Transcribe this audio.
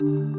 you.